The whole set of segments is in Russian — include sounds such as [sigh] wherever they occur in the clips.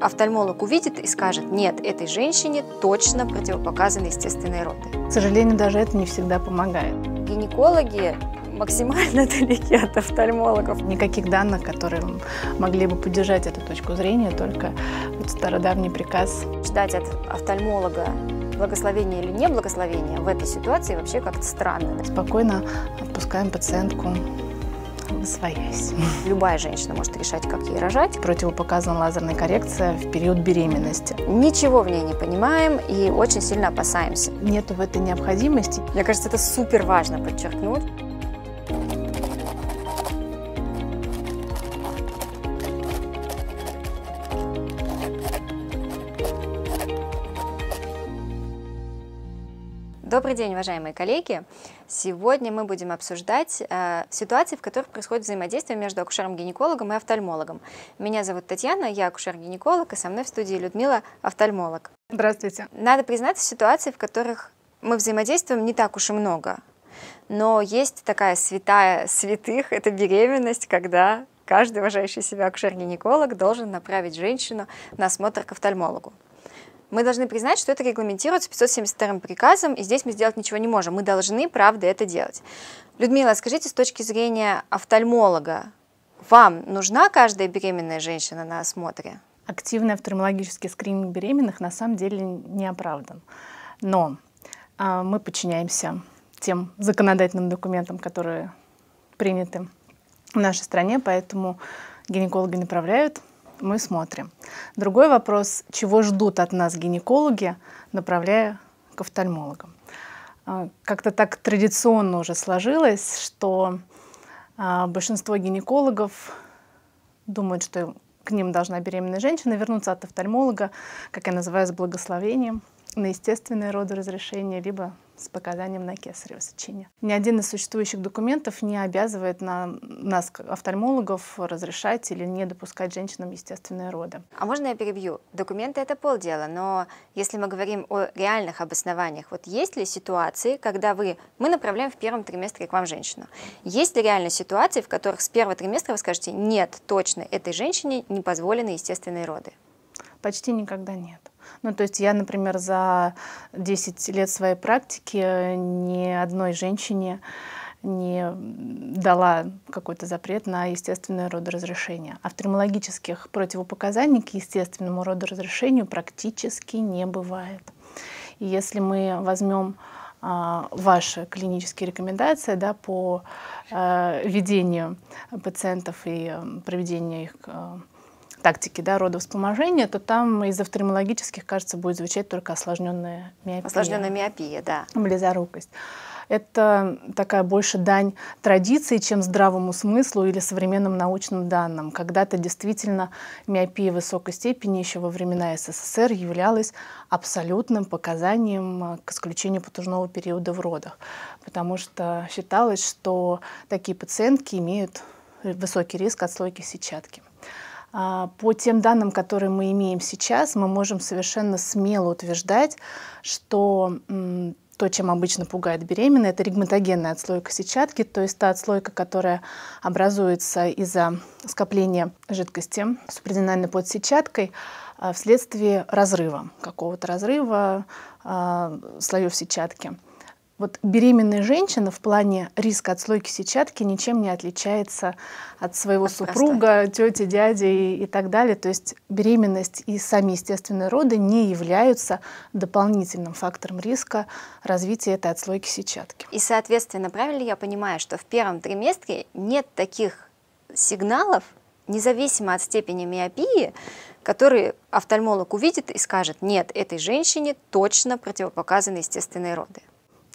офтальмолог увидит и скажет, нет, этой женщине точно противопоказаны естественные роды. К сожалению, даже это не всегда помогает. Гинекологи максимально [laughs] далеки от офтальмологов. Никаких данных, которые могли бы поддержать эту точку зрения, только вот стародавний приказ. Ждать от офтальмолога благословения или не благословения в этой ситуации вообще как-то странно. Спокойно отпускаем пациентку своясь. [laughs] Любая женщина может решать, как ей рожать. Противопоказана лазерная коррекция в период беременности. Ничего в ней не понимаем и очень сильно опасаемся. Нету в этой необходимости. Мне кажется, это супер важно подчеркнуть. День, уважаемые коллеги! Сегодня мы будем обсуждать э, ситуации, в которых происходит взаимодействие между акушером-гинекологом и офтальмологом. Меня зовут Татьяна, я акушер-гинеколог, и со мной в студии Людмила, офтальмолог. Здравствуйте. Надо признаться, ситуации, в которых мы взаимодействуем, не так уж и много. Но есть такая святая святых, это беременность, когда каждый уважающий себя акушер-гинеколог должен направить женщину на осмотр к офтальмологу. Мы должны признать, что это регламентируется 572 приказом, и здесь мы сделать ничего не можем. Мы должны, правда, это делать. Людмила, скажите, с точки зрения офтальмолога, вам нужна каждая беременная женщина на осмотре? Активный офтальмологический скрининг беременных на самом деле не оправдан. Но а, мы подчиняемся тем законодательным документам, которые приняты в нашей стране, поэтому гинекологи направляют мы смотрим. Другой вопрос, чего ждут от нас гинекологи, направляя к офтальмологам. А, как-то так традиционно уже сложилось, что а, большинство гинекологов думают, что к ним должна беременная женщина вернуться от офтальмолога, как я называю, с благословением на естественное родоразрешение, либо с показанием на кесарево сечение. Ни один из существующих документов не обязывает на, нас, офтальмологов, разрешать или не допускать женщинам естественные роды. А можно я перебью? Документы — это полдела, но если мы говорим о реальных обоснованиях, вот есть ли ситуации, когда вы, мы направляем в первом триместре к вам женщину, есть ли реальные ситуации, в которых с первого триместра вы скажете, нет, точно, этой женщине не позволены естественные роды? Почти никогда нет. Ну, то есть я, например, за 10 лет своей практики ни одной женщине не дала какой-то запрет на естественное родоразрешение. Офтальмологических противопоказаний к естественному родоразрешению практически не бывает. И если мы возьмем а, ваши клинические рекомендации да, по а, ведению пациентов и а, проведению их а, тактики да, родовспоможения, то там из офтальмологических, кажется, будет звучать только осложненная миопия. Осложненная миопия, да. Близорукость. Это такая больше дань традиции, чем здравому смыслу или современным научным данным. Когда-то действительно миопия высокой степени еще во времена СССР являлась абсолютным показанием к исключению потужного периода в родах, потому что считалось, что такие пациентки имеют высокий риск отслойки сетчатки. А, по тем данным, которые мы имеем сейчас, мы можем совершенно смело утверждать, что то, чем обычно пугает беременная, это ригматогенная отслойка сетчатки, то есть та отслойка, которая образуется из-за скопления жидкости супрадинальной под сетчаткой а, вследствие разрыва, какого-то разрыва э, слоев сетчатки. Вот беременная женщина в плане риска отслойки сетчатки ничем не отличается от своего от супруга, тети, дяди и, и так далее. То есть беременность и сами естественные роды не являются дополнительным фактором риска развития этой отслойки сетчатки. И, соответственно, правильно я понимаю, что в первом триместре нет таких сигналов, независимо от степени миопии, которые офтальмолог увидит и скажет, нет, этой женщине точно противопоказаны естественные роды.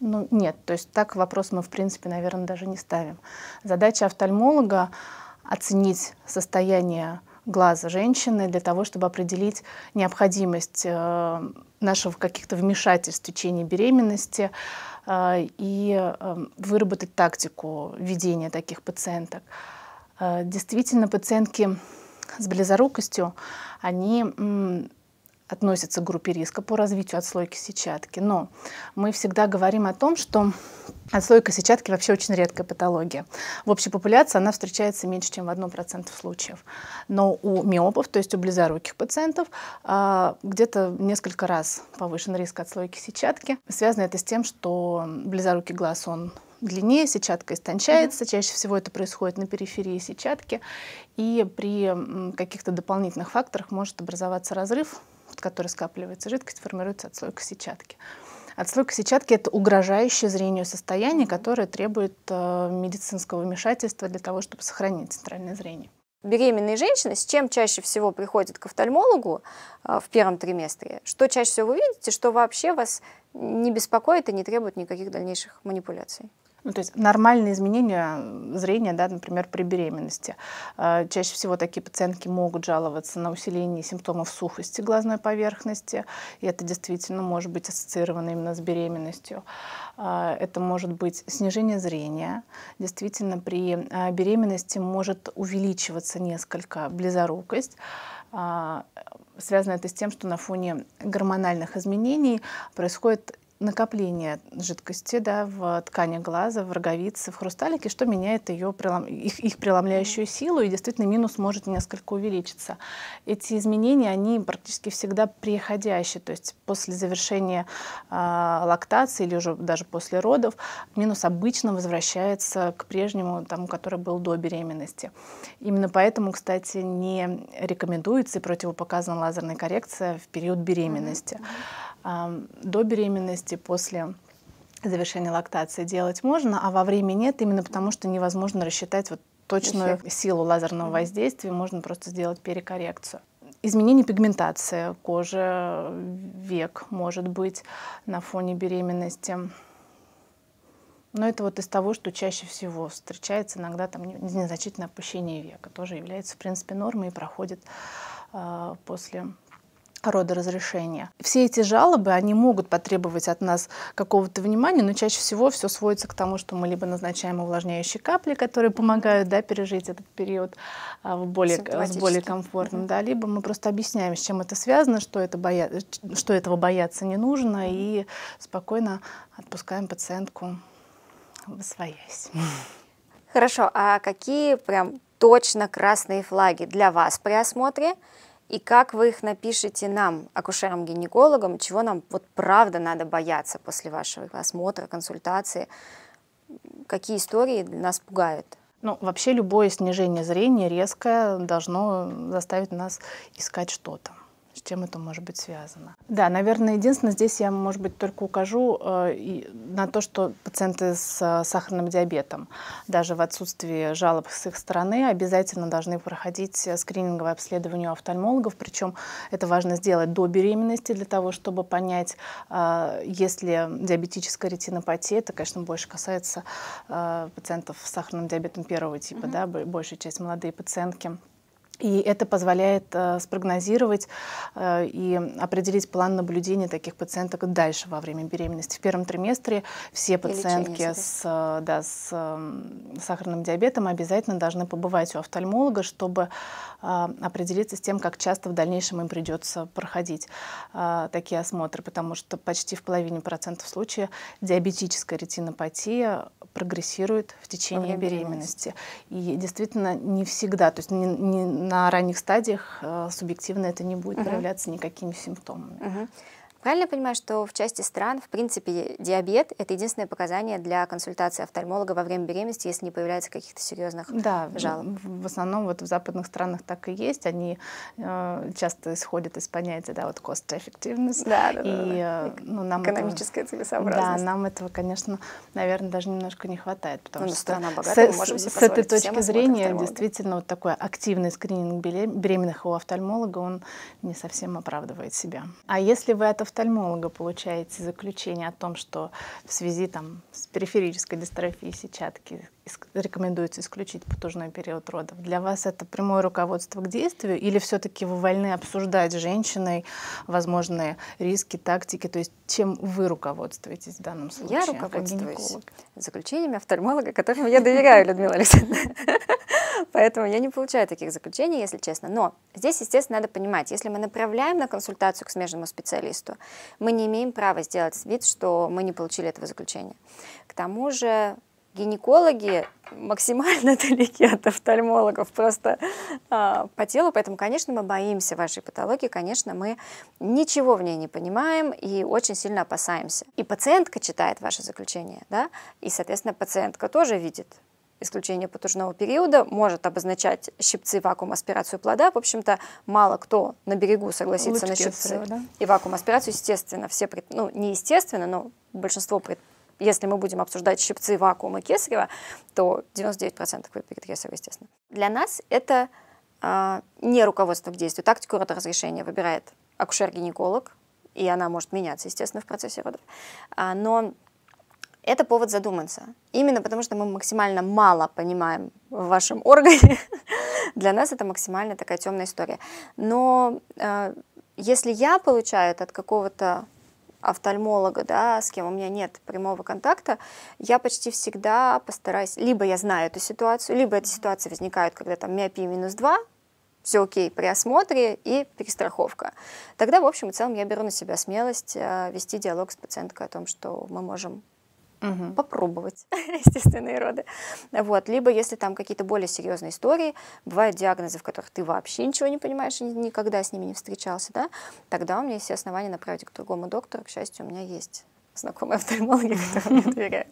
Ну, нет, то есть так вопрос мы, в принципе, наверное, даже не ставим. Задача офтальмолога — оценить состояние глаза женщины для того, чтобы определить необходимость э, нашего каких-то вмешательств в течение беременности э, и э, выработать тактику ведения таких пациенток. Действительно, пациентки с близорукостью, они относится к группе риска по развитию отслойки сетчатки. Но мы всегда говорим о том, что отслойка сетчатки вообще очень редкая патология. В общей популяции она встречается меньше, чем в 1% случаев. Но у миопов, то есть у близоруких пациентов, а, где-то несколько раз повышен риск отслойки сетчатки. Связано это с тем, что близорукий глаз, он длиннее, сетчатка истончается. Mm-hmm. Чаще всего это происходит на периферии сетчатки. И при каких-то дополнительных факторах может образоваться разрыв, в который скапливается жидкость, формируется отслойка сетчатки. Отслойка сетчатки – это угрожающее зрению состояние, которое требует э, медицинского вмешательства для того, чтобы сохранить центральное зрение. Беременные женщины с чем чаще всего приходят к офтальмологу э, в первом триместре? Что чаще всего вы видите, что вообще вас не беспокоит и не требует никаких дальнейших манипуляций? Ну, то есть нормальные изменения зрения, да, например, при беременности. А, чаще всего такие пациентки могут жаловаться на усиление симптомов сухости глазной поверхности, и это действительно может быть ассоциировано именно с беременностью. А, это может быть снижение зрения. Действительно, при а, беременности может увеличиваться несколько близорукость. Связано это с тем, что на фоне гормональных изменений происходит накопление жидкости да, в ткани глаза, в роговице, в хрусталике, что меняет ее, их, их преломляющую силу, и действительно минус может несколько увеличиться. Эти изменения, они практически всегда приходящие, то есть после завершения э, лактации или уже даже после родов минус обычно возвращается к прежнему, тому, который был до беременности. Именно поэтому, кстати, не рекомендуется и противопоказана лазерная коррекция в период беременности. Mm-hmm до беременности, после завершения лактации делать можно, а во время нет, именно потому что невозможно рассчитать вот точную Эффект. силу лазерного воздействия, можно просто сделать перекоррекцию. Изменение пигментации кожи, век может быть на фоне беременности. Но это вот из того, что чаще всего встречается, иногда там незначительное опущение века, тоже является, в принципе, нормой и проходит э, после рода разрешения. Все эти жалобы, они могут потребовать от нас какого-то внимания, но чаще всего все сводится к тому, что мы либо назначаем увлажняющие капли, которые помогают да, пережить этот период а, в более, с более комфортным, mm-hmm. да, либо мы просто объясняем, с чем это связано, что, это боя... что этого бояться не нужно, и спокойно отпускаем пациентку в своясь. Хорошо, а какие прям точно красные флаги для вас при осмотре – и как вы их напишете нам, акушерам-гинекологам, чего нам вот правда надо бояться после вашего осмотра, консультации, какие истории нас пугают? Ну, вообще любое снижение зрения резкое должно заставить нас искать что-то с чем это может быть связано. Да, наверное, единственное, здесь я, может быть, только укажу э, на то, что пациенты с э, сахарным диабетом, даже в отсутствии жалоб с их стороны, обязательно должны проходить скрининговое обследование у офтальмологов, причем это важно сделать до беременности для того, чтобы понять, э, есть ли диабетическая ретинопатия, это, конечно, больше касается э, пациентов с сахарным диабетом первого типа, mm-hmm. да, большая часть молодые пациентки, и это позволяет э, спрогнозировать э, и определить план наблюдения таких пациенток дальше во время беременности. В первом триместре все пациентки с, э, да, с э, сахарным диабетом обязательно должны побывать у офтальмолога, чтобы э, определиться с тем, как часто в дальнейшем им придется проходить э, такие осмотры, потому что почти в половине процентов случаев диабетическая ретинопатия прогрессирует в течение беременности. беременности. И действительно не всегда, то есть не, не на ранних стадиях э, субъективно это не будет проявляться никакими симптомами. Угу. Правильно я понимаю, что в части стран, в принципе, диабет – это единственное показание для консультации офтальмолога во время беременности, если не появляется каких-то серьезных да, жалоб? В, в основном вот в западных странах так и есть. Они э, часто исходят из понятия да, вот cost effectiveness. Да, да, и, да, да. Ну, нам Экономическая этого, целесообразность. Да, нам этого, конечно, наверное, даже немножко не хватает. Потому ну, что страна богатая, с, можем себе с этой точки зрения действительно вот такой активный скрининг беременных у офтальмолога, он не совсем оправдывает себя. А если вы от офтальмолога получаете заключение о том, что в связи там, с периферической дистрофией сетчатки рекомендуется исключить потужной период родов, для вас это прямое руководство к действию или все-таки вы вольны обсуждать с женщиной возможные риски, тактики, то есть чем вы руководствуетесь в данном случае? Я руководствуюсь заключениями офтальмолога, которым я доверяю, Людмила Александровна. [laughs] Поэтому я не получаю таких заключений, если честно. Но здесь, естественно, надо понимать, если мы направляем на консультацию к смежному специалисту, мы не имеем права сделать вид, что мы не получили этого заключения. К тому же гинекологи максимально [laughs] далеки от офтальмологов просто а, по телу, поэтому, конечно, мы боимся вашей патологии, конечно, мы ничего в ней не понимаем и очень сильно опасаемся. И пациентка читает ваше заключение, да, и, соответственно, пациентка тоже видит исключение потужного периода, может обозначать щипцы, вакуум, аспирацию плода. В общем-то, мало кто на берегу согласится Лучки на щипцы да? и вакуум, аспирацию. Естественно, все, ну, не естественно, но большинство если мы будем обсуждать щипцы, вакуум и кесарево, то 99% выберет кесарево, естественно. Для нас это э, не руководство к действию. Тактику родоразрешения выбирает акушер-гинеколог, и она может меняться, естественно, в процессе родов. А, но это повод задуматься. Именно потому, что мы максимально мало понимаем в вашем [laughs] органе, для нас это максимально такая темная история. Но э, если я получаю это от какого-то офтальмолога, да, с кем у меня нет прямого контакта, я почти всегда постараюсь, либо я знаю эту ситуацию, либо эта ситуация возникает, когда там миопия минус 2, все окей при осмотре и перестраховка. Тогда, в общем и целом, я беру на себя смелость э, вести диалог с пациенткой о том, что мы можем угу. попробовать [laughs] естественные роды. Вот. Либо если там какие-то более серьезные истории, бывают диагнозы, в которых ты вообще ничего не понимаешь и никогда с ними не встречался, да, тогда у меня есть все основания направить к другому доктору. К счастью, у меня есть знакомые офтальмологи, [laughs] которые мне доверяют.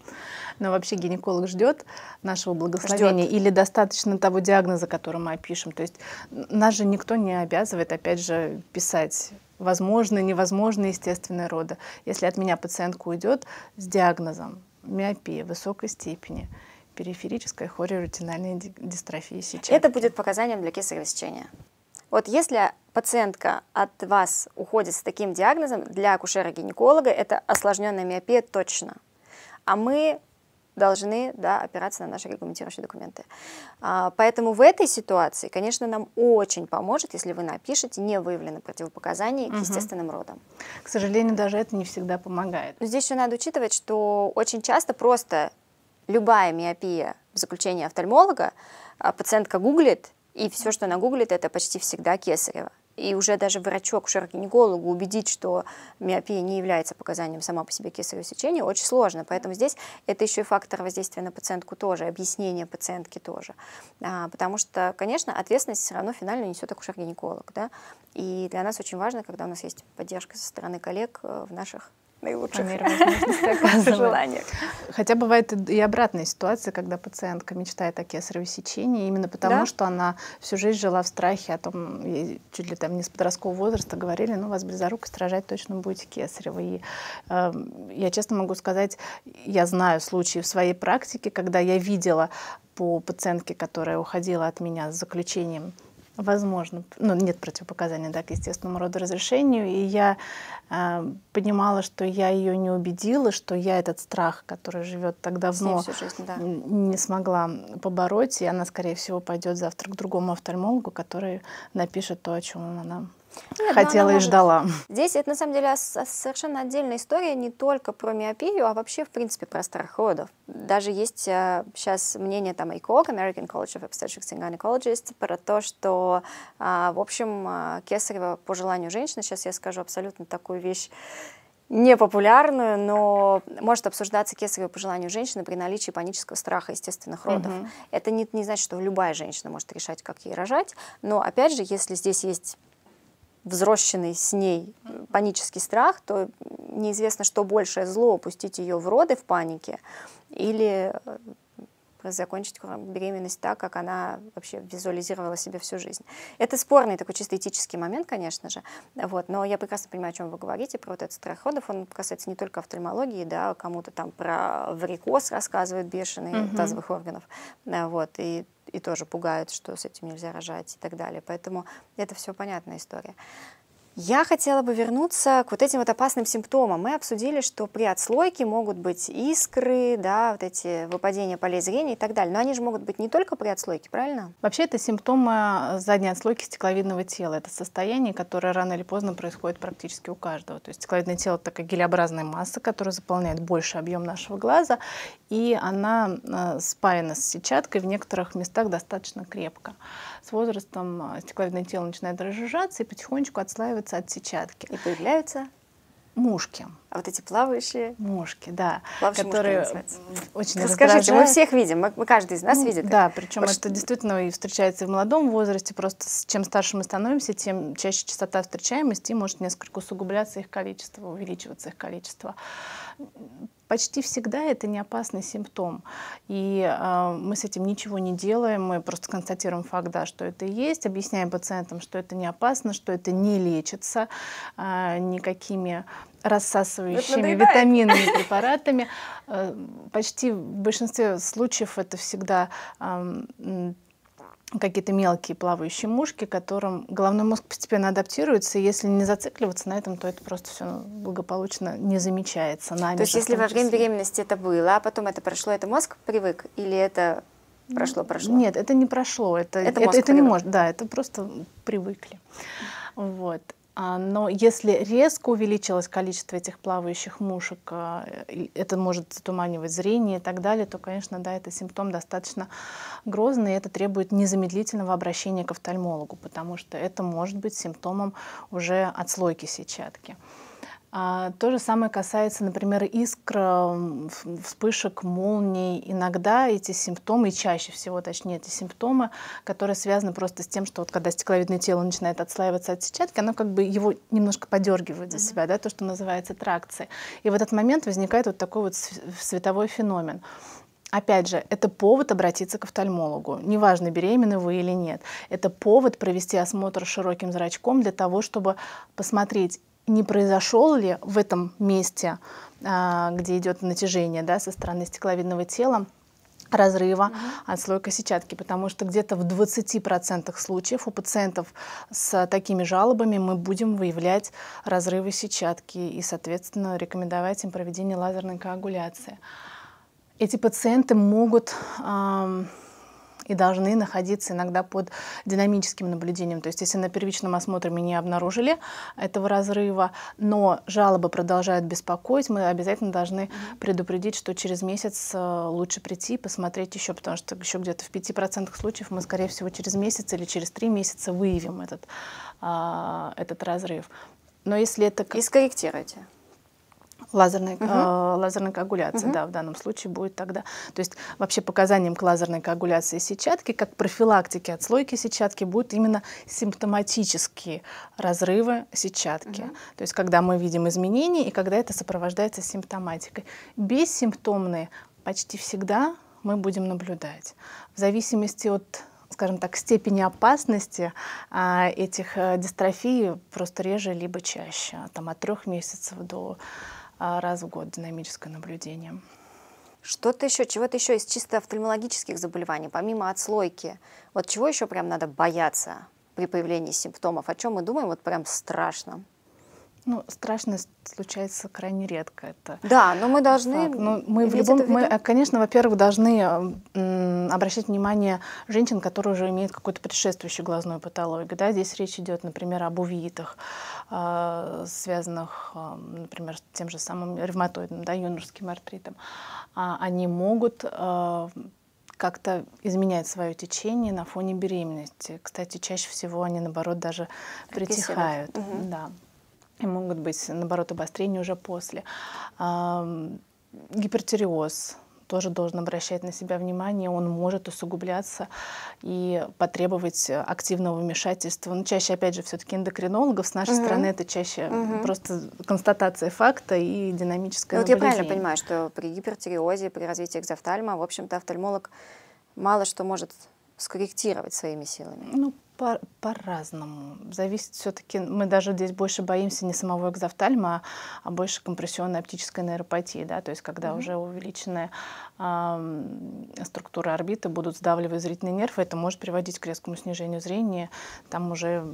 Но вообще гинеколог ждет нашего благословения ждет. или достаточно того диагноза, который мы опишем? То есть нас же никто не обязывает, опять же, писать возможные, невозможные естественные роды. Если от меня пациентка уйдет с диагнозом миопия высокой степени, периферическая хориоретинальная дистрофия сетчатки. Это будет показанием для кесарево сечения. Вот если пациентка от вас уходит с таким диагнозом, для акушера-гинеколога это осложненная миопия точно. А мы должны да, опираться на наши регламентирующие документы. А, поэтому в этой ситуации, конечно, нам очень поможет, если вы напишете не выявлены противопоказания угу. к естественным родам. К сожалению, даже это не всегда помогает. Но здесь еще надо учитывать, что очень часто просто любая миопия в заключении офтальмолога а, пациентка гуглит, и все, что она гуглит, это почти всегда кесарево и уже даже врачу, акушер-гинекологу убедить, что миопия не является показанием сама по себе кесарево сечения, очень сложно. Поэтому здесь это еще и фактор воздействия на пациентку тоже, объяснение пациентки тоже. А, потому что, конечно, ответственность все равно финально несет акушер-гинеколог. Да? И для нас очень важно, когда у нас есть поддержка со стороны коллег э, в наших наилучших [laughs] желаниях. Хотя бывает и обратная ситуация, когда пациентка мечтает о кесаревом сечении, именно потому, да? что она всю жизнь жила в страхе о том, чуть ли там не с подросткового возраста говорили, ну, вас близорукость рожать точно будете кесарево. И э, я честно могу сказать, я знаю случаи в своей практике, когда я видела по пациентке, которая уходила от меня с заключением Возможно. Ну, нет противопоказаний да, к естественному роду разрешению. И я э, понимала, что я ее не убедила, что я этот страх, который живет так давно, жизнь, да. не смогла побороть. И она, скорее всего, пойдет завтра к другому офтальмологу, который напишет то, о чем она нет, ну, хотела и ждала. Здесь это на самом деле совершенно отдельная история не только про миопию, а вообще в принципе про страх родов. Даже есть сейчас мнение там ICOG, American College of Obstetrics and Gynecologists, про то, что а, в общем а, кесарево по желанию женщины, сейчас я скажу абсолютно такую вещь, непопулярную, но может обсуждаться кесарево по желанию женщины при наличии панического страха естественных родов. Угу. Это не, не значит, что любая женщина может решать, как ей рожать, но опять же, если здесь есть взросшенный с ней панический страх, то неизвестно, что большее зло, пустить ее в роды в панике или э, закончить беременность так, как она вообще визуализировала себе всю жизнь. Это спорный такой чисто этический момент, конечно же, вот, но я прекрасно понимаю, о чем вы говорите, про вот этот страх родов, он касается не только офтальмологии, да, кому-то там про варикоз рассказывают бешеные угу. тазовых органов, вот, и и тоже пугают, что с этим нельзя рожать и так далее. Поэтому это все понятная история. Я хотела бы вернуться к вот этим вот опасным симптомам. Мы обсудили, что при отслойке могут быть искры, да, вот эти выпадения полей зрения и так далее. Но они же могут быть не только при отслойке, правильно? Вообще это симптомы задней отслойки стекловидного тела. Это состояние, которое рано или поздно происходит практически у каждого. То есть стекловидное тело — это такая гелеобразная масса, которая заполняет больше объем нашего глаза, и она э, спаяна с сетчаткой в некоторых местах достаточно крепко. С возрастом э, стекловидное тело начинает разжижаться и потихонечку отслаиваться от сетчатки. И появляются мушки. А вот эти плавающие? Мушки, да. Плавающие которые мушки очень Расскажите, мы всех видим, мы, мы каждый из нас ну, видит. Да, причем вот это действительно и встречается и в молодом возрасте, просто чем старше мы становимся, тем чаще частота встречаемости может несколько усугубляться их количество, увеличиваться их количество почти всегда это не опасный симптом. И э, мы с этим ничего не делаем, мы просто констатируем факт, да, что это есть, объясняем пациентам, что это не опасно, что это не лечится э, никакими рассасывающими витаминными [laughs] препаратами. Э, почти в большинстве случаев это всегда э, какие-то мелкие плавающие мушки, которым головной мозг постепенно адаптируется, и если не зацикливаться на этом, то это просто все благополучно не замечается нами. То есть если во время беременности это было, а потом это прошло, это мозг привык, или это прошло, прошло? Нет, это не прошло, это, это, это, это не может, да, это просто привыкли. Вот. А, но если резко увеличилось количество этих плавающих мушек, а, это может затуманивать зрение и так далее, то, конечно, да, это симптом достаточно грозный, и это требует незамедлительного обращения к офтальмологу, потому что это может быть симптомом уже отслойки сетчатки. А, то же самое касается, например, искр, вспышек, молний. Иногда эти симптомы, и чаще всего, точнее, эти симптомы, которые связаны просто с тем, что вот когда стекловидное тело начинает отслаиваться от сетчатки, оно как бы его немножко подергивает за себя, да, то, что называется тракцией. И в этот момент возникает вот такой вот световой феномен. Опять же, это повод обратиться к офтальмологу. Неважно, беременны вы или нет. Это повод провести осмотр широким зрачком для того, чтобы посмотреть, не произошел ли в этом месте, а, где идет натяжение да, со стороны стекловидного тела, разрыва угу. отслойка сетчатки, потому что где-то в 20% случаев у пациентов с такими жалобами мы будем выявлять разрывы сетчатки и, соответственно, рекомендовать им проведение лазерной коагуляции. Эти пациенты могут и должны находиться иногда под динамическим наблюдением. То есть если на первичном осмотре мы не обнаружили этого разрыва, но жалобы продолжают беспокоить, мы обязательно должны предупредить, что через месяц э, лучше прийти и посмотреть еще, потому что еще где-то в 5% случаев мы, скорее всего, через месяц или через 3 месяца выявим этот, а, этот разрыв. Но если это... И скорректируйте. Лазерная, угу. э, лазерная коагуляция, угу. да, в данном случае будет тогда. То есть вообще показанием к лазерной коагуляции сетчатки, как профилактики отслойки сетчатки, будут именно симптоматические разрывы сетчатки. Угу. То есть когда мы видим изменения и когда это сопровождается симптоматикой. Бессимптомные почти всегда мы будем наблюдать. В зависимости от скажем так, степени опасности а, этих а, дистрофий просто реже либо чаще, там, от трех месяцев до а, раз в год динамическое наблюдение. Что-то еще, чего-то еще из чисто офтальмологических заболеваний, помимо отслойки, вот чего еще прям надо бояться при появлении симптомов? О чем мы думаем, вот прям страшно? Ну, страшно случается крайне редко. Это да, но мы должны. Ну, мы в любом, мы, конечно, во-первых, должны обращать внимание женщин, которые уже имеют какую-то предшествующую глазную патологию. Да? Здесь речь идет, например, об увитах, э, связанных, э, например, с тем же самым ревматоидным, да, юношеским артритом. А, они могут э, как-то изменять свое течение на фоне беременности. Кстати, чаще всего они, наоборот, даже притихают. Угу. Да и могут быть, наоборот, обострения уже после. Гипертиреоз тоже должен обращать на себя внимание, он может усугубляться и потребовать активного вмешательства. Но ну, чаще, опять же, все-таки эндокринологов с нашей угу. стороны это чаще угу. просто констатация факта и динамическое ну, Вот я правильно понимаю, что при гипертиреозе, при развитии экзофтальма, в общем-то, офтальмолог мало что может скорректировать своими силами. Ну, по- по-разному. Зависит все-таки, мы даже здесь больше боимся не самого экзофтальма, а больше компрессионной оптической нейропатии, да, то есть когда mm-hmm. уже увеличенная э, структура орбиты будут сдавливать зрительный нерв, это может приводить к резкому снижению зрения, там уже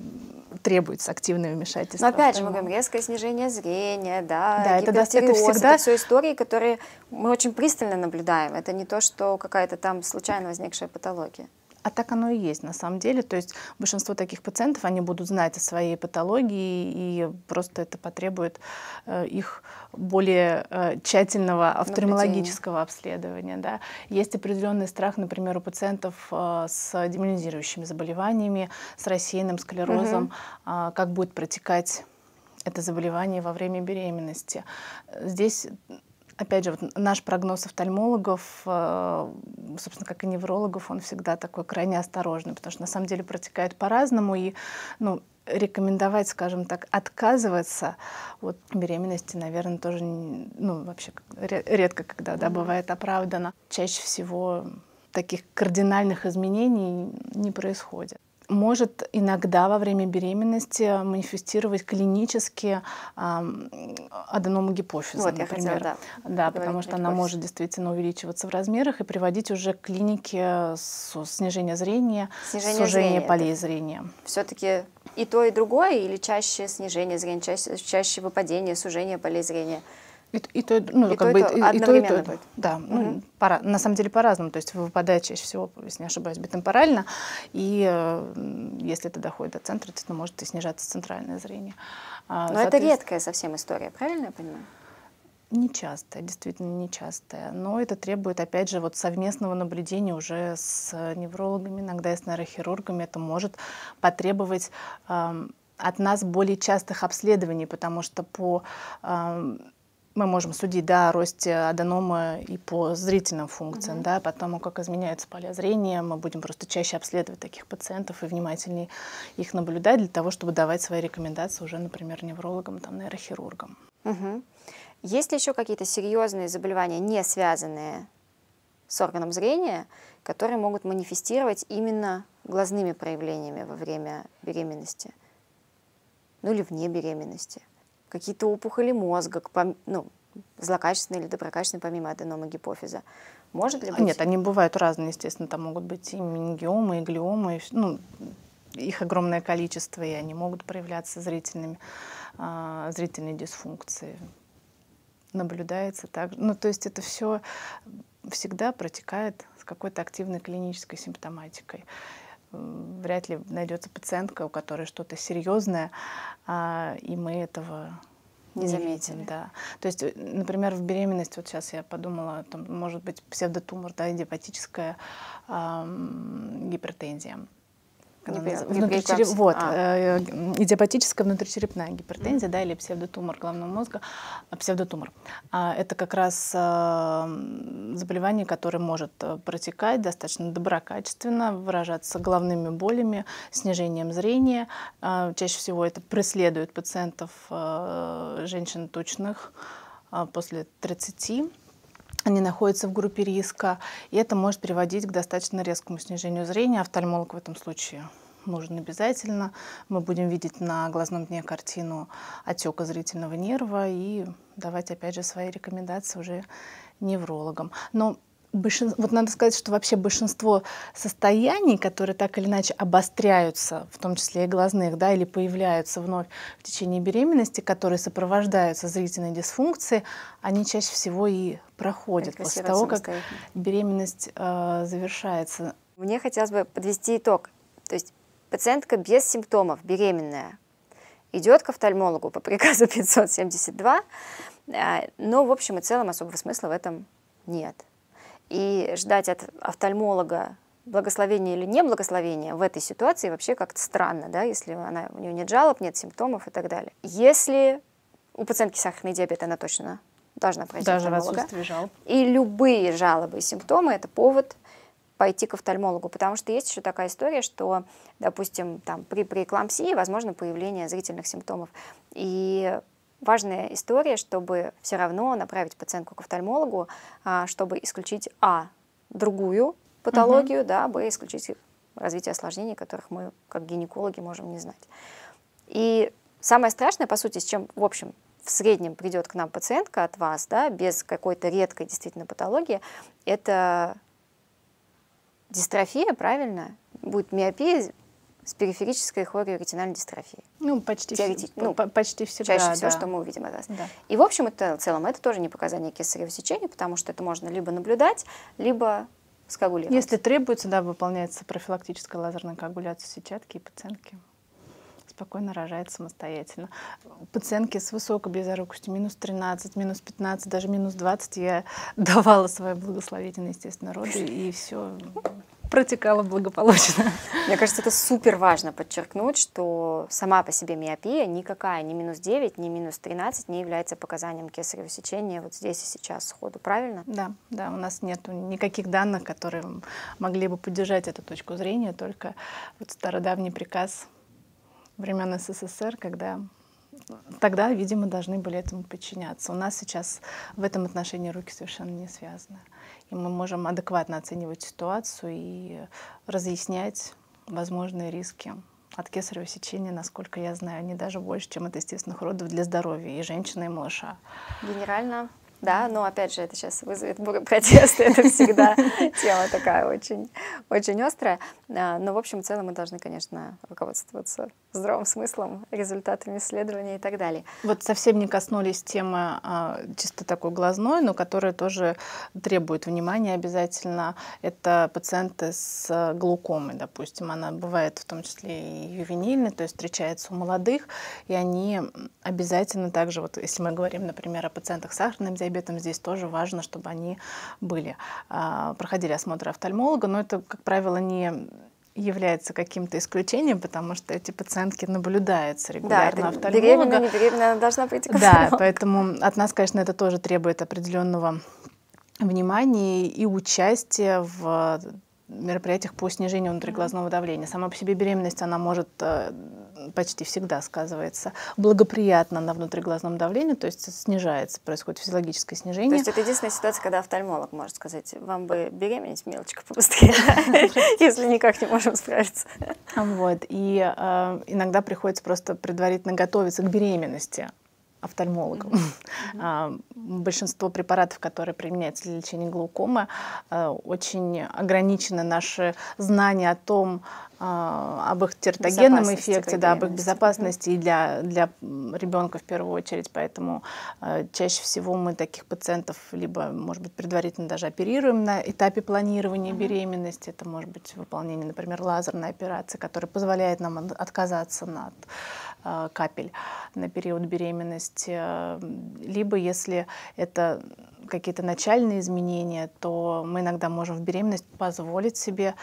требуется активное вмешательство. Но опять же, мы говорим резкое снижение зрения, да, да это, даст, это всегда... Это все истории, которые мы очень пристально наблюдаем, это не то, что какая-то там случайно возникшая патология. А так оно и есть на самом деле. То есть большинство таких пациентов, они будут знать о своей патологии, и просто это потребует э, их более э, тщательного офтальмологического обследования. Да. Есть определенный страх, например, у пациентов э, с демилинизирующими заболеваниями, с рассеянным склерозом, угу. как будет протекать это заболевание во время беременности. Здесь Опять же, вот наш прогноз офтальмологов, э, собственно, как и неврологов, он всегда такой крайне осторожный, потому что на самом деле протекает по-разному, и ну, рекомендовать, скажем так, отказываться от беременности, наверное, тоже ну, вообще редко когда да, бывает оправдано. Чаще всего таких кардинальных изменений не происходит может иногда во время беременности манифестировать клинически э, аденому гипофиза, вот, например. Хотела, да, да потому что она может действительно увеличиваться в размерах и приводить уже к клинике снижения зрения, снижение сужения зрения. полей зрения. Все-таки и то, и другое, или чаще снижение зрения, чаще, чаще выпадение, сужение полей зрения? И, и то, ну, и как то, бы, и, и, и то, и то. Будет. Да, угу. ну, пора, на самом деле по-разному. То есть выпадает чаще всего, если не ошибаюсь, битемпорально. И э, если это доходит до центра, то может и снижаться центральное зрение. А, Но это редкая совсем история, правильно я понимаю? Нечастая, действительно нечастая. Но это требует, опять же, вот совместного наблюдения уже с неврологами, иногда и с нейрохирургами. Это может потребовать э, от нас более частых обследований, потому что по э, мы можем судить да, о росте аденомы и по зрительным функциям, mm-hmm. да, по тому, как изменяются поля зрения, мы будем просто чаще обследовать таких пациентов и внимательнее их наблюдать для того, чтобы давать свои рекомендации уже, например, неврологам, там, нейрохирургам. Угу. Есть ли еще какие-то серьезные заболевания, не связанные с органом зрения, которые могут манифестировать именно глазными проявлениями во время беременности? Ну или вне беременности? Какие-то опухоли мозга, ну, злокачественные или доброкачественные, помимо аденомы гипофиза. Может ли быть? Нет, они бывают разные, естественно. Там могут быть и менингиомы, и глиомы, ну, их огромное количество, и они могут проявляться зрительными, э, зрительной дисфункцией. Наблюдается так. Ну, то есть это все всегда протекает с какой-то активной клинической симптоматикой вряд ли найдется пациентка, у которой что-то серьезное, а, и мы этого не, заметили. Видим, да. То есть, э, например, в беременности, вот сейчас я подумала, там может быть псевдотумор, да, идиопатическая эм, гипертензия. Внутричереп... Вот, а. э, идиопатическая внутричерепная гипертензия, mm. да, или псевдотумор головного мозга, а, псевдотумор. А, это как раз э, заболевание, которое может э, протекать достаточно доброкачественно, выражаться головными болями, снижением зрения. А, чаще всего это преследует пациентов женщин тучных после 30 они находятся в группе риска, и это может приводить к достаточно резкому снижению зрения. Офтальмолог в этом случае нужен обязательно. Мы будем видеть на глазном дне картину отека зрительного нерва и давать, опять же, свои рекомендации уже неврологам. Но большинство, вот надо сказать, что вообще большинство состояний, которые так или иначе обостряются, в том числе и глазных, да, или появляются вновь в течение беременности, которые сопровождаются зрительной дисфункцией, они чаще всего и проходят после того, как беременность э, завершается. Мне хотелось бы подвести итог. То есть пациентка без симптомов, беременная, идет к офтальмологу по приказу [laughs] 572, э, но в общем и целом особого смысла в этом нет. И ждать от офтальмолога благословения или не благословения в этой ситуации вообще как-то странно, да, если она, у нее нет жалоб, нет симптомов и так далее. Если у пациентки сахарный диабет, она точно должна пройти Даже офтальмолога. жалоб. И любые жалобы и симптомы – это повод пойти к офтальмологу, потому что есть еще такая история, что, допустим, там, при преэклампсии возможно появление зрительных симптомов. И важная история, чтобы все равно направить пациентку к офтальмологу, а, чтобы исключить а другую патологию, угу. да, б исключить развития осложнений, которых мы, как гинекологи, можем не знать. И самое страшное, по сути, с чем, в общем, в среднем придет к нам пациентка от вас, да, без какой-то редкой действительно патологии, это дистрофия, правильно? Будет миопия с периферической хлороретинальной дистрофией. Ну, почти, Теоретик... ну, почти всегда, Чаще да. всего, что мы увидим от вас. Да. И, в общем, это в целом это тоже не показание кесарево сечения, потому что это можно либо наблюдать, либо скоагулировать. Если требуется, да, выполняется профилактическая лазерная коагуляция сетчатки и пациентки спокойно рожает самостоятельно. Пациентки с высокой близорукостью, минус 13, минус 15, даже минус 20, я [laughs] давала свое благословение, естественно, роды, и все протекало благополучно. Мне кажется, это супер важно подчеркнуть, что сама по себе миопия никакая, ни минус 9, ни минус 13 не является показанием кесарево сечения вот здесь и сейчас сходу, правильно? Да, да, у нас нет никаких данных, которые могли бы поддержать эту точку зрения, только вот стародавний приказ времен СССР, когда тогда, видимо, должны были этому подчиняться. У нас сейчас в этом отношении руки совершенно не связаны. И мы можем адекватно оценивать ситуацию и разъяснять возможные риски от кесарево сечения, насколько я знаю, они даже больше, чем от естественных родов для здоровья и женщины, и малыша. Генерально да, но опять же это сейчас вызовет протесты, это всегда [laughs] тема такая очень, очень острая. А, но в общем и целом мы должны, конечно, руководствоваться здравым смыслом, результатами исследований и так далее. Вот совсем не коснулись темы а, чисто такой глазной, но которая тоже требует внимания обязательно. Это пациенты с глаукомой, допустим. Она бывает в том числе и ювенильной, то есть встречается у молодых, и они обязательно также, вот если мы говорим, например, о пациентах с сахарным диабетом, здесь тоже важно, чтобы они были, а, проходили осмотр офтальмолога, но это, как правило, не является каким-то исключением, потому что эти пациентки наблюдаются регулярно да, офтальмолога. Беременная, не беременная, она должна прийти к Да, поэтому от нас, конечно, это тоже требует определенного внимания и участия в мероприятиях по снижению внутриглазного давления. Сама по себе беременность, она может э, почти всегда сказывается благоприятно на внутриглазном давлении, то есть снижается, происходит физиологическое снижение. То есть это единственная ситуация, когда офтальмолог может сказать, вам бы беременеть, мелочка, побыстрее, [laughs] если никак не можем справиться. Вот, и э, иногда приходится просто предварительно готовиться к беременности офтальмологом. Mm-hmm. [laughs] Большинство препаратов, которые применяются для лечения глаукомы, э, очень ограничены наши знания о том, а, об их тератогенном эффекте, да, об их безопасности и для, для ребенка в первую очередь. Поэтому э, чаще всего мы таких пациентов либо, может быть, предварительно даже оперируем на этапе планирования mm-hmm. беременности. Это может быть выполнение, например, лазерной операции, которая позволяет нам отказаться от капель на период беременности. Либо, если это какие-то начальные изменения, то мы иногда можем в беременность позволить себе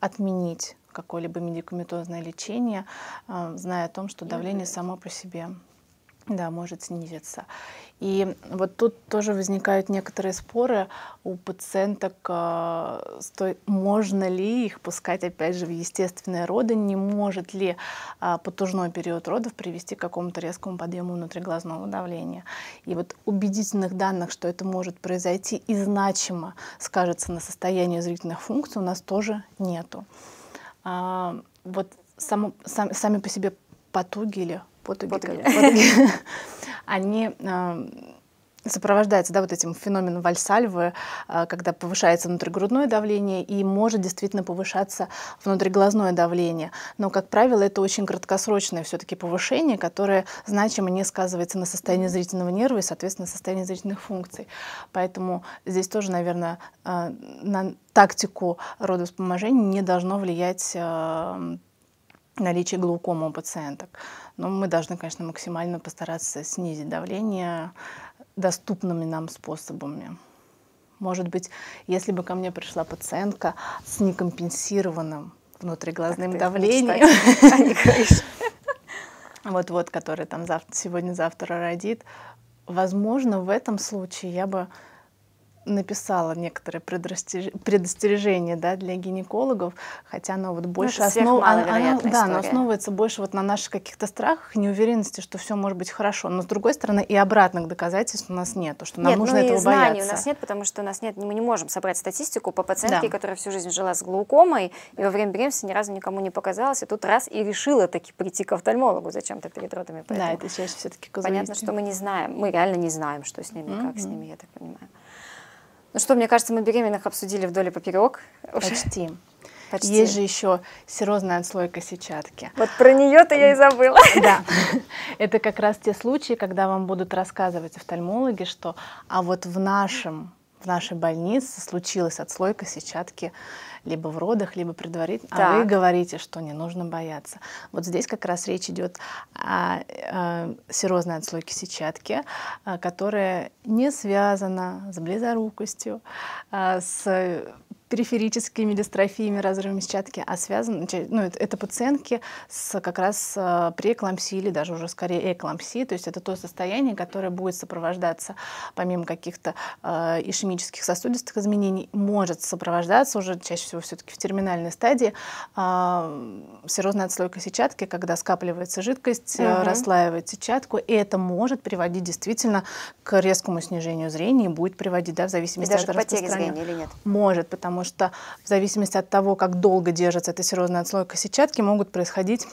отменить какое-либо медикаментозное лечение, а, зная о том, что давление само по себе да, может снизиться. И вот тут тоже возникают некоторые споры у пациенток, э, можно ли их пускать, опять же, в естественные роды, не может ли э, потужной период родов привести к какому-то резкому подъему внутриглазного давления. И вот убедительных данных, что это может произойти и значимо скажется на состоянии зрительных функций, у нас тоже нету. А, вот само, сам, сами по себе потуги или потуги, потуги. потуги [laughs] они а, сопровождается да, вот этим феноменом вальсальвы, а, когда повышается внутригрудное давление и может действительно повышаться внутриглазное давление. Но, как правило, это очень краткосрочное все-таки повышение, которое значимо не сказывается на состоянии зрительного нерва и, соответственно, на состоянии зрительных функций. Поэтому здесь тоже, наверное, а, на тактику родовспоможения не должно влиять а, наличие глаукомы у пациенток. Но мы должны, конечно, максимально постараться снизить давление, доступными нам способами. Может быть, если бы ко мне пришла пациентка с некомпенсированным внутриглазным давлением, [laughs] вот-вот, который там сегодня-завтра родит, возможно, в этом случае я бы написала некоторые предостережения да, для гинекологов, хотя оно вот больше ну, основ... оно, оно, да, оно основывается больше вот на наших каких-то страхах, неуверенности, что все может быть хорошо. Но с другой стороны и обратных доказательств у нас нет, что нам нет, нужно ну этого и знаний бояться. у нас нет, потому что у нас нет, мы не можем собрать статистику по пациентке, да. которая всю жизнь жила с глаукомой и во время беременности ни разу никому не показалась, и тут раз и решила таки прийти к офтальмологу зачем-то перед родами. Поэтому да, это чаще все-таки Понятно, что мы не знаем, мы реально не знаем, что с ними, mm-hmm. как с ними, я так понимаю. Ну что, мне кажется, мы беременных обсудили вдоль и поперек. Почти. [laughs] Почти. Есть же еще серозная отслойка сетчатки. Вот про нее-то я и забыла. [laughs] Да. [laughs] Это как раз те случаи, когда вам будут рассказывать офтальмологи, что а вот в нашем в нашей больнице случилась отслойка сетчатки либо в родах, либо предварительно, так. а вы говорите, что не нужно бояться. Вот здесь как раз речь идет о, о серозной отслойке сетчатки, а, которая не связана с близорукостью, а, с периферическими дистрофиями, разрывами сетчатки, а связаны, ну, это, это пациентки с как раз э, преэклампсией или даже уже скорее эклампсией, то есть это то состояние, которое будет сопровождаться, помимо каких-то э, ишемических сосудистых изменений, может сопровождаться уже чаще всего все-таки в терминальной стадии э, серозной отслойкой сетчатки, когда скапливается жидкость, угу. расслаивает сетчатку, и это может приводить действительно к резкому снижению зрения, будет приводить, да, в зависимости и даже от распространения. зрения или нет? Может, потому потому что в зависимости от того, как долго держится эта серозная отслойка сетчатки, могут происходить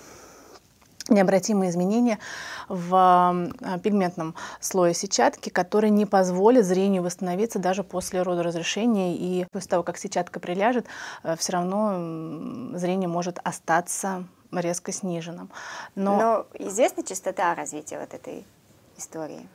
необратимые изменения в а, пигментном слое сетчатки, которые не позволят зрению восстановиться даже после родоразрешения. И после того, как сетчатка приляжет, э, все равно зрение может остаться резко сниженным. Но, Но известна частота развития вот этой истории?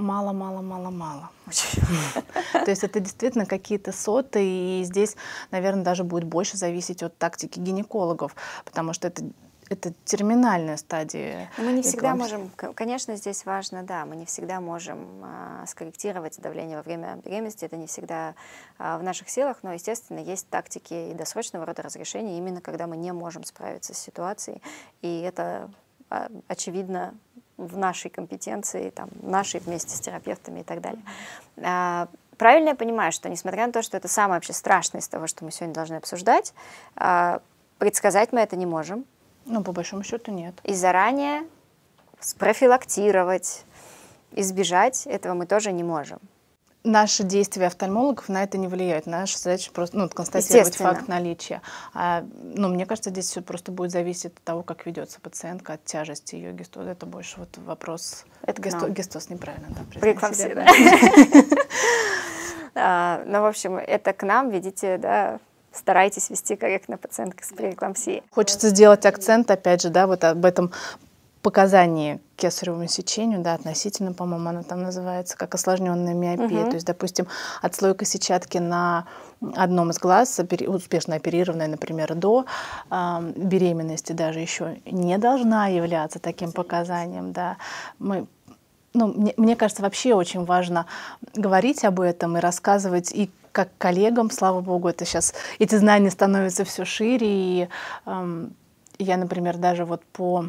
Мало-мало-мало-мало. [laughs] То есть это действительно какие-то соты, и здесь, наверное, даже будет больше зависеть от тактики гинекологов, потому что это это терминальная стадия. Но мы не всегда можем, конечно, здесь важно, да, мы не всегда можем а, скорректировать давление во время беременности, это не всегда а, в наших силах, но, естественно, есть тактики и досрочного рода разрешения, именно когда мы не можем справиться с ситуацией, и это а, очевидно в нашей компетенции, там, нашей вместе с терапевтами и так далее. А, правильно я понимаю, что несмотря на то, что это самое вообще страшное из того, что мы сегодня должны обсуждать, а, предсказать мы это не можем. Ну, по большому счету, нет. И заранее спрофилактировать, избежать этого мы тоже не можем наши действия офтальмологов на это не влияют. Наша задача просто ну, констатировать факт наличия. А, ну, мне кажется, здесь все просто будет зависеть от того, как ведется пациентка, от тяжести ее гистоз. Это больше вот вопрос. Это Гисто... гистоз неправильно, да. Преклапсия, да. [laughs] а, ну, в общем, это к нам, видите, да, старайтесь вести корректно пациентка с преэклампсией. Хочется сделать акцент, опять же, да, вот об этом показании к кесаревому сечению, да, относительно, по-моему, она там называется, как осложненная миопия. Угу. То есть, допустим, отслойка сетчатки на одном из глаз, успешно оперированная, например, до э, беременности даже еще не должна являться таким показанием. Да. Мы ну, мне, мне кажется, вообще очень важно говорить об этом и рассказывать и как коллегам, слава богу, это сейчас эти знания становятся все шире. И э, я, например, даже вот по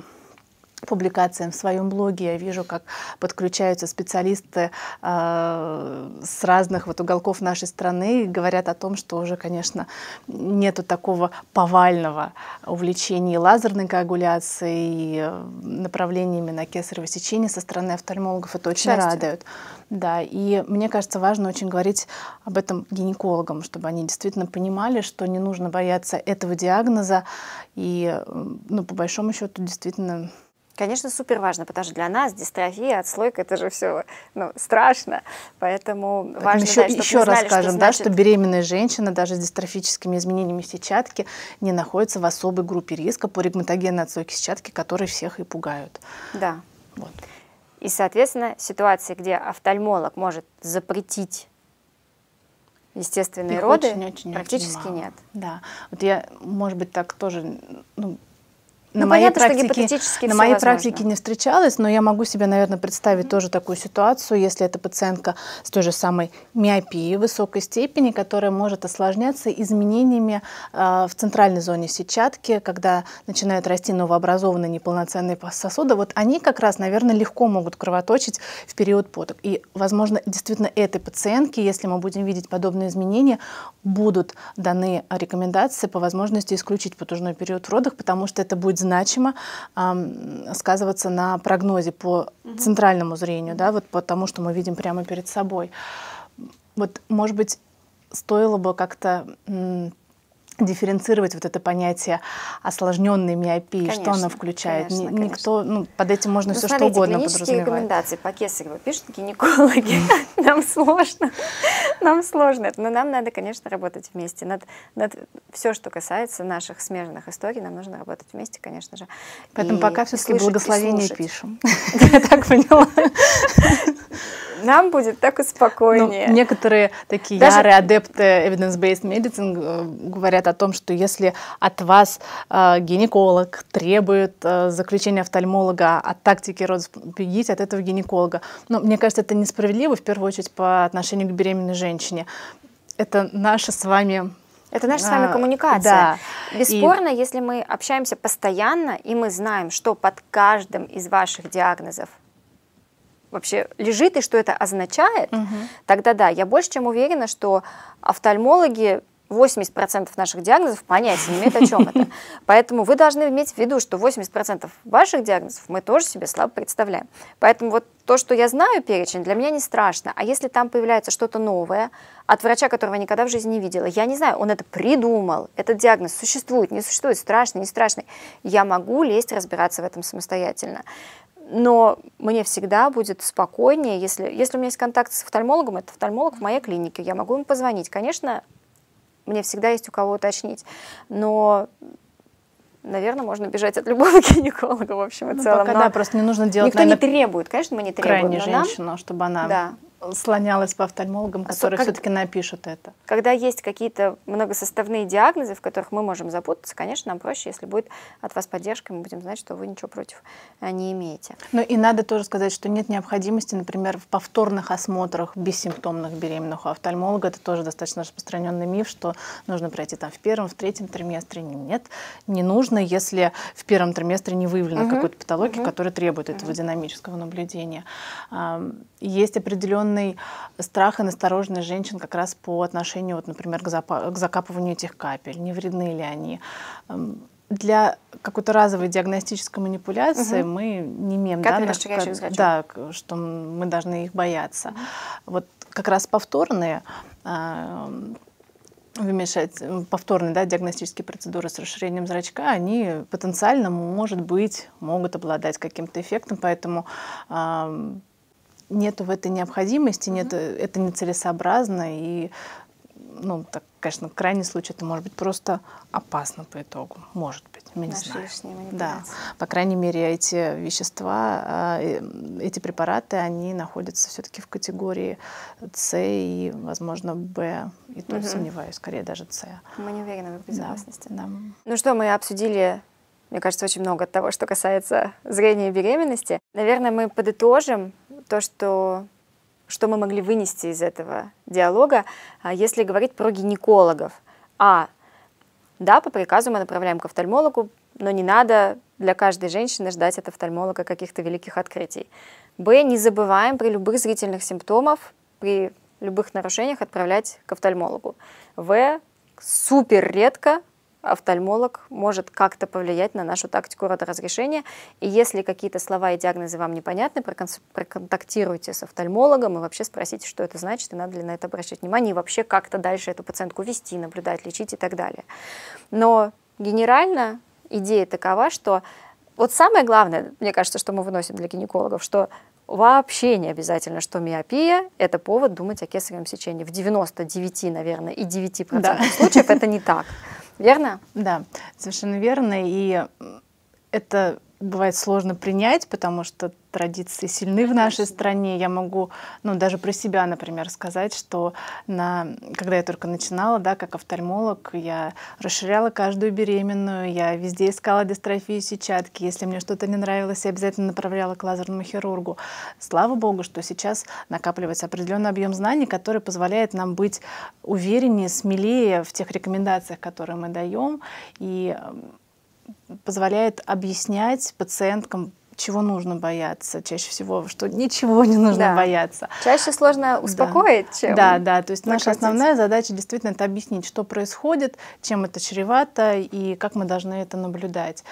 публикациям в своем блоге я вижу, как подключаются специалисты э, с разных вот уголков нашей страны и говорят о том, что уже, конечно, нету такого повального увлечения лазерной коагуляцией, и э, направлениями на кесарево сечение со стороны офтальмологов. Это очень Счастье. радует. Да, и мне кажется, важно очень говорить об этом гинекологам, чтобы они действительно понимали, что не нужно бояться этого диагноза. И, э, ну, по большому счету, действительно Конечно, супер важно, потому что для нас дистрофия, отслойка, это же все ну, страшно. Поэтому важно, еще, да, еще раз знали, скажем, что значит... да, что беременная женщина даже с дистрофическими изменениями сетчатки не находится в особой группе риска по регматогенной отслойке сетчатки, которые всех и пугают. Да. Вот. И, соответственно, ситуации, где офтальмолог может запретить естественные Их роды, очень, очень, практически очень нет. Да. Вот я, может быть, так тоже ну, на ну, моей понятно, практике, на моей практике не встречалась, но я могу себе, наверное, представить mm-hmm. тоже такую ситуацию, если это пациентка с той же самой миопией высокой степени, которая может осложняться изменениями э, в центральной зоне сетчатки, когда начинают расти новообразованные неполноценные сосуды. Вот они как раз, наверное, легко могут кровоточить в период поток. И, возможно, действительно этой пациентке, если мы будем видеть подобные изменения, будут даны рекомендации по возможности исключить потужной период в родах, потому что это будет значимо э, сказываться на прогнозе по угу. центральному зрению, да, вот по тому, что мы видим прямо перед собой. Вот, может быть, стоило бы как-то дифференцировать вот это понятие осложненной миопии, конечно, что она включает. Конечно, Ни, никто, ну, под этим можно ну, все смотрите, что угодно подразумевать. рекомендации по Кесареву пишут гинекологи. [laughs] Нам сложно, нам сложно это, но нам надо, конечно, работать вместе. Над, над все, что касается наших смежных историй, нам нужно работать вместе, конечно же. Поэтому пока все-таки благословение пишем. [laughs] Я так поняла [laughs] нам будет так и спокойнее. Ну, некоторые такие Даже... ярые адепты evidence-based medicine э, говорят о том, что если от вас э, гинеколог требует э, заключения офтальмолога от тактики родов, бегите от этого гинеколога. Но мне кажется, это несправедливо, в первую очередь, по отношению к беременной женщине. Это наша с вами это наша с вами а, коммуникация. Да. Бесспорно, и... если мы общаемся постоянно, и мы знаем, что под каждым из ваших диагнозов вообще лежит и что это означает, угу. тогда да, я больше чем уверена, что офтальмологи 80% наших диагнозов понятия не имеют, о чем это. [laughs] Поэтому вы должны иметь в виду, что 80% ваших диагнозов мы тоже себе слабо представляем. Поэтому вот то, что я знаю перечень, для меня не страшно. А если там появляется что-то новое от врача, которого я никогда в жизни не видела, я не знаю, он это придумал, этот диагноз существует, не существует, страшный, не страшный, я могу лезть разбираться в этом самостоятельно но мне всегда будет спокойнее, если, если у меня есть контакт с офтальмологом, это офтальмолог в моей клинике, я могу ему позвонить. Конечно, мне всегда есть у кого уточнить, но наверное, можно бежать от любого [laughs] гинеколога, в общем и ну, целом. Пока, но да, просто не нужно делать, Никто наверное, не требует, конечно, мы не требуем. Крайне женщину, нам... чтобы она да слонялась по офтальмологам, которые как, все-таки напишут это. Когда есть какие-то многосоставные диагнозы, в которых мы можем запутаться, конечно, нам проще, если будет от вас поддержка, мы будем знать, что вы ничего против э, не имеете. Ну и надо тоже сказать, что нет необходимости, например, в повторных осмотрах бессимптомных беременных у офтальмолога. Это тоже достаточно распространенный миф, что нужно пройти там в первом, в третьем триместре. Нет, не нужно, если в первом триместре не выявлена угу. какой-то патология, угу. которая требует этого угу. динамического наблюдения. Есть определенный страх и настороженность женщин как раз по отношению, вот, например, к, к закапыванию этих капель. Не вредны ли они? Эм, для какой-то разовой диагностической манипуляции угу. мы не имеем данных, да, что мы должны их бояться. Угу. Вот как раз повторные э, вмешать повторные да, диагностические процедуры с расширением зрачка, они потенциально, может быть, могут обладать каким-то эффектом, поэтому э, нету в этой необходимости, mm-hmm. нет, это нецелесообразно, и, ну, так, конечно, в крайний случай это может быть просто опасно по итогу, может быть, мы не знаем. Да, по крайней мере, эти вещества, а, э, эти препараты, они находятся все-таки в категории С и, возможно, Б, и то mm-hmm. сомневаюсь, скорее даже С. Мы не уверены в их безопасности. Да, да. Ну что, мы обсудили мне кажется, очень много от того, что касается зрения и беременности. Наверное, мы подытожим то, что, что мы могли вынести из этого диалога, а, если говорить про гинекологов. А, да, по приказу мы направляем к офтальмологу, но не надо для каждой женщины ждать от офтальмолога каких-то великих открытий. Б, не забываем при любых зрительных симптомах, при любых нарушениях отправлять к офтальмологу. В, супер редко офтальмолог может как-то повлиять на нашу тактику родоразрешения. И если какие-то слова и диагнозы вам непонятны, проконтактируйте с офтальмологом и вообще спросите, что это значит, и надо ли на это обращать внимание, и вообще как-то дальше эту пациентку вести, наблюдать, лечить и так далее. Но генерально идея такова, что вот самое главное, мне кажется, что мы выносим для гинекологов, что вообще не обязательно, что миопия – это повод думать о кесаревом сечении. В 99, наверное, и 9% да. случаев это не так. [laughs] Верно? Да, совершенно верно. И это бывает сложно принять, потому что традиции сильны в нашей стране. Я могу, ну, даже про себя, например, сказать, что на, когда я только начинала, да, как офтальмолог, я расширяла каждую беременную, я везде искала дистрофию сетчатки. Если мне что-то не нравилось, я обязательно направляла к лазерному хирургу. Слава богу, что сейчас накапливается определенный объем знаний, который позволяет нам быть увереннее, смелее в тех рекомендациях, которые мы даем. И позволяет объяснять пациенткам, чего нужно бояться чаще всего, что ничего не нужно да. бояться. Чаще сложно успокоить, да. чем Да, да, то есть накрутить. наша основная задача действительно это объяснить, что происходит, чем это чревато и как мы должны это наблюдать.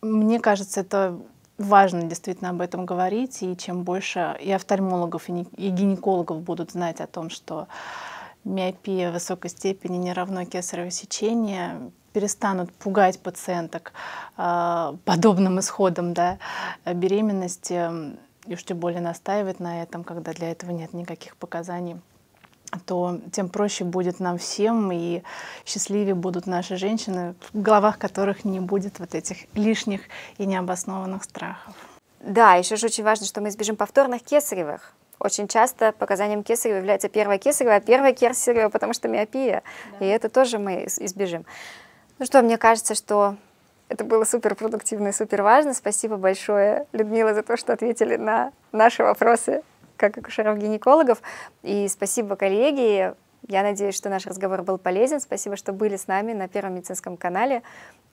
Мне кажется, это важно действительно об этом говорить, и чем больше и офтальмологов, и гинекологов будут знать о том, что миопия высокой степени не равно кесарево сечение, перестанут пугать пациенток э, подобным исходом да, беременности, и уж тем более настаивать на этом, когда для этого нет никаких показаний то тем проще будет нам всем, и счастливее будут наши женщины, в головах которых не будет вот этих лишних и необоснованных страхов. Да, еще же очень важно, что мы избежим повторных кесаревых. Очень часто показанием кесарева является первая кесарева, а первая кесарева, потому что миопия. Да. И это тоже мы избежим. Ну что, мне кажется, что это было супер продуктивно и супер важно. Спасибо большое, Людмила, за то, что ответили на наши вопросы как акушеров-гинекологов. И спасибо, коллеги. Я надеюсь, что наш разговор был полезен. Спасибо, что были с нами на Первом медицинском канале.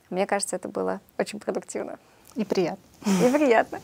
Мне кажется, это было очень продуктивно. И приятно. И приятно.